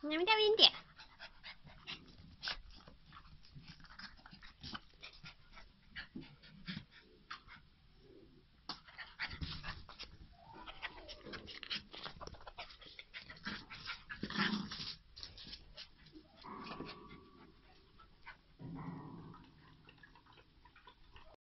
你们叫一点。